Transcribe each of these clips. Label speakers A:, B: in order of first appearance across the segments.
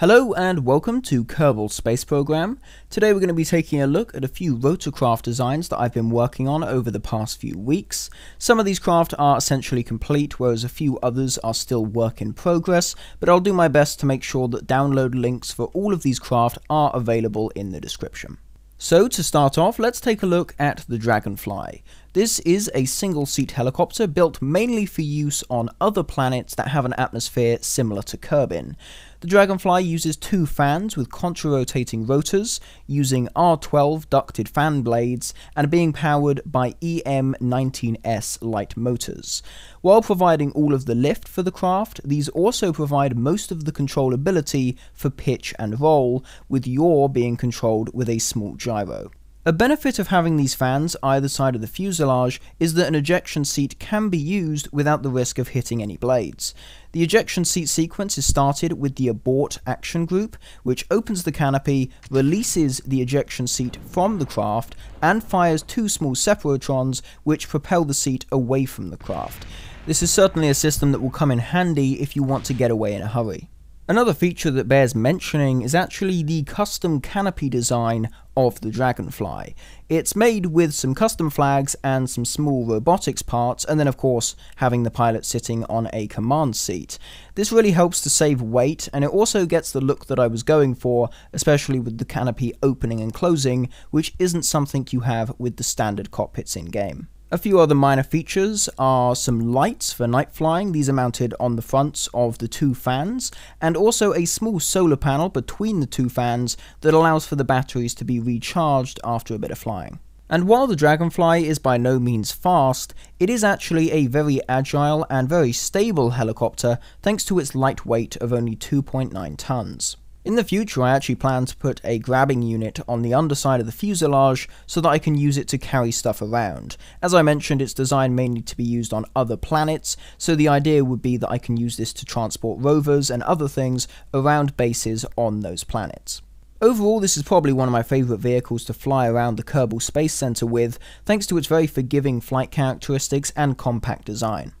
A: Hello and welcome to Kerbal Space Program. Today we're going to be taking a look at a few rotorcraft designs that I've been working on over the past few weeks. Some of these craft are essentially complete, whereas a few others are still work in progress, but I'll do my best to make sure that download links for all of these craft are available in the description. So to start off, let's take a look at the Dragonfly. This is a single seat helicopter built mainly for use on other planets that have an atmosphere similar to Kerbin. The Dragonfly uses two fans with contra-rotating rotors, using R12 ducted fan blades, and being powered by EM19S light motors. While providing all of the lift for the craft, these also provide most of the controllability for pitch and roll, with yaw being controlled with a small gyro. A benefit of having these fans either side of the fuselage is that an ejection seat can be used without the risk of hitting any blades. The ejection seat sequence is started with the abort action group, which opens the canopy, releases the ejection seat from the craft, and fires two small sepratrons which propel the seat away from the craft. This is certainly a system that will come in handy if you want to get away in a hurry. Another feature that bears mentioning is actually the custom canopy design of the Dragonfly. It's made with some custom flags and some small robotics parts, and then of course having the pilot sitting on a command seat. This really helps to save weight, and it also gets the look that I was going for, especially with the canopy opening and closing, which isn't something you have with the standard cockpits in-game. A few other minor features are some lights for night flying, these are mounted on the fronts of the two fans, and also a small solar panel between the two fans that allows for the batteries to be recharged after a bit of flying. And while the Dragonfly is by no means fast, it is actually a very agile and very stable helicopter thanks to its light weight of only 2.9 tons. In the future, I actually plan to put a grabbing unit on the underside of the fuselage so that I can use it to carry stuff around. As I mentioned, it's designed mainly to be used on other planets, so the idea would be that I can use this to transport rovers and other things around bases on those planets. Overall, this is probably one of my favourite vehicles to fly around the Kerbal Space Center with, thanks to its very forgiving flight characteristics and compact design.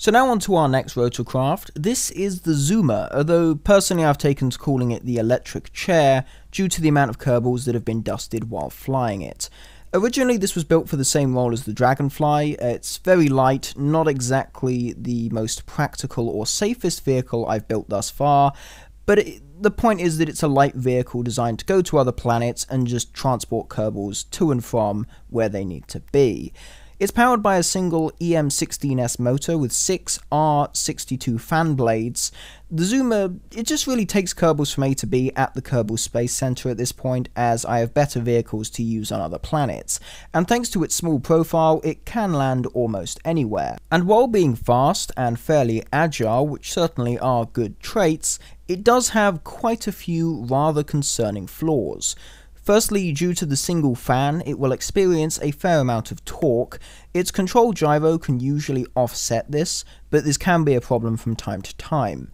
A: So now on to our next rotorcraft. This is the Zoomer, although personally I've taken to calling it the electric chair due to the amount of Kerbals that have been dusted while flying it. Originally this was built for the same role as the Dragonfly, it's very light, not exactly the most practical or safest vehicle I've built thus far, but it, the point is that it's a light vehicle designed to go to other planets and just transport Kerbals to and from where they need to be. It's powered by a single EM16S motor with six R62 fan blades. The Zoomer, it just really takes Kerbals from A to B at the Kerbal Space Center at this point, as I have better vehicles to use on other planets. And thanks to its small profile, it can land almost anywhere. And while being fast and fairly agile, which certainly are good traits, it does have quite a few rather concerning flaws. Firstly, due to the single fan, it will experience a fair amount of torque. Its control gyro can usually offset this, but this can be a problem from time to time.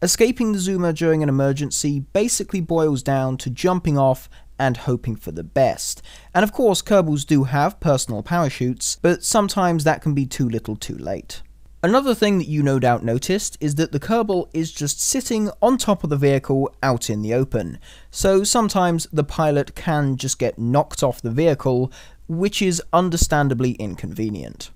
A: Escaping the zoomer during an emergency basically boils down to jumping off and hoping for the best. And of course, Kerbals do have personal parachutes, but sometimes that can be too little too late. Another thing that you no doubt noticed is that the Kerbal is just sitting on top of the vehicle out in the open, so sometimes the pilot can just get knocked off the vehicle, which is understandably inconvenient.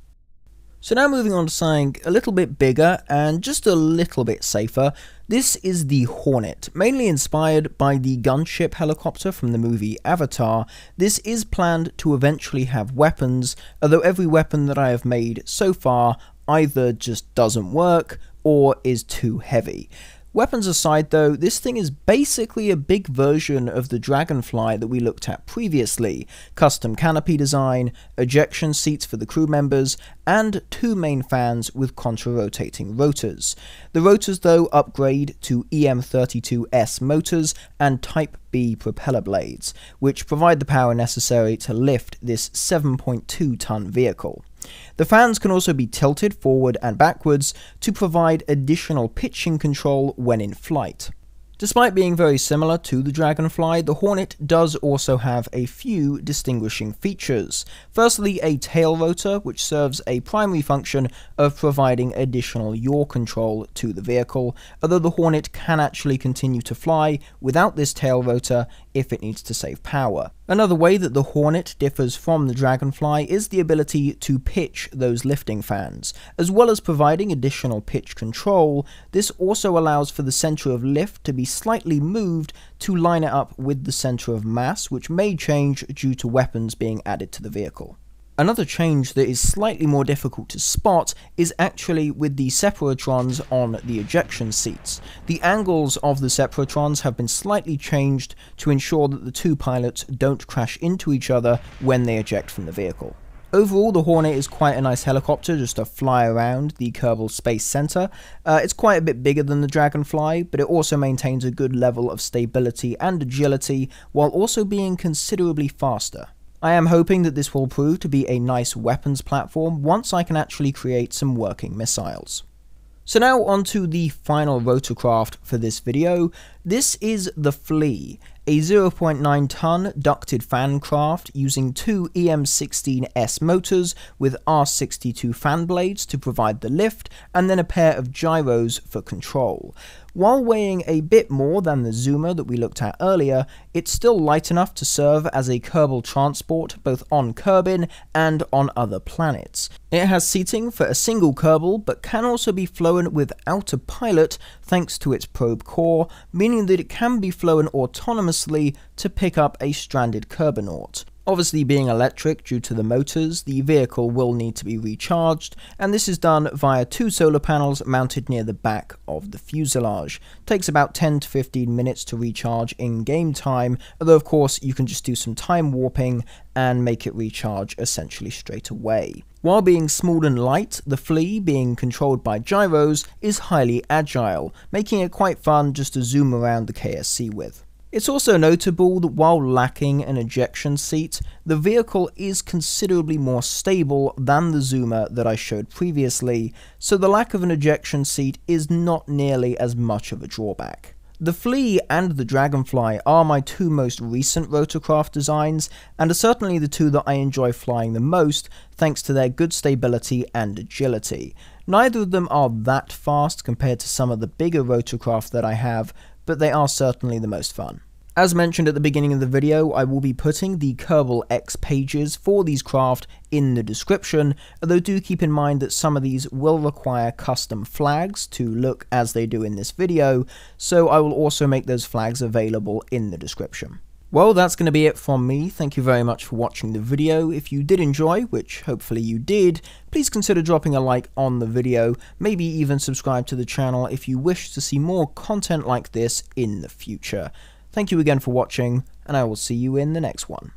A: So now moving on to something a little bit bigger and just a little bit safer, this is the Hornet, mainly inspired by the gunship helicopter from the movie Avatar. This is planned to eventually have weapons, although every weapon that I have made so far either just doesn't work or is too heavy. Weapons aside though, this thing is basically a big version of the Dragonfly that we looked at previously. Custom canopy design, ejection seats for the crew members, and two main fans with contra-rotating rotors. The rotors though upgrade to EM32S motors and Type B propeller blades, which provide the power necessary to lift this 7.2 ton vehicle. The fans can also be tilted forward and backwards to provide additional pitching control when in flight. Despite being very similar to the Dragonfly, the Hornet does also have a few distinguishing features. Firstly, a tail rotor, which serves a primary function of providing additional yaw control to the vehicle, although the Hornet can actually continue to fly without this tail rotor if it needs to save power. Another way that the Hornet differs from the Dragonfly is the ability to pitch those lifting fans. As well as providing additional pitch control, this also allows for the center of lift to be slightly moved to line it up with the center of mass, which may change due to weapons being added to the vehicle. Another change that is slightly more difficult to spot is actually with the sepratrons on the ejection seats. The angles of the sepratrons have been slightly changed to ensure that the two pilots don't crash into each other when they eject from the vehicle. Overall, the Hornet is quite a nice helicopter just to fly around the Kerbal Space Center. Uh, it's quite a bit bigger than the Dragonfly, but it also maintains a good level of stability and agility while also being considerably faster. I am hoping that this will prove to be a nice weapons platform once I can actually create some working missiles. So now onto the final rotorcraft for this video. This is the Flea, a 0.9 ton ducted fan craft using two EM16S motors with R62 fan blades to provide the lift and then a pair of gyros for control. While weighing a bit more than the Zuma that we looked at earlier, it's still light enough to serve as a Kerbal transport both on Kerbin and on other planets. It has seating for a single Kerbal, but can also be flown without a pilot thanks to its probe core, meaning that it can be flown autonomously to pick up a stranded Kerbonaut. Obviously being electric due to the motors, the vehicle will need to be recharged, and this is done via two solar panels mounted near the back of the fuselage. Takes about 10 to 15 minutes to recharge in game time, although of course you can just do some time warping and make it recharge essentially straight away. While being small and light, the Flea, being controlled by gyros, is highly agile, making it quite fun just to zoom around the KSC with. It's also notable that while lacking an ejection seat, the vehicle is considerably more stable than the Zuma that I showed previously, so the lack of an ejection seat is not nearly as much of a drawback. The Flea and the Dragonfly are my two most recent rotorcraft designs, and are certainly the two that I enjoy flying the most thanks to their good stability and agility. Neither of them are that fast compared to some of the bigger rotorcraft that I have, but they are certainly the most fun. As mentioned at the beginning of the video, I will be putting the KerbalX pages for these craft in the description, although do keep in mind that some of these will require custom flags to look as they do in this video, so I will also make those flags available in the description. Well, that's going to be it from me. Thank you very much for watching the video. If you did enjoy, which hopefully you did, please consider dropping a like on the video, maybe even subscribe to the channel if you wish to see more content like this in the future. Thank you again for watching, and I will see you in the next one.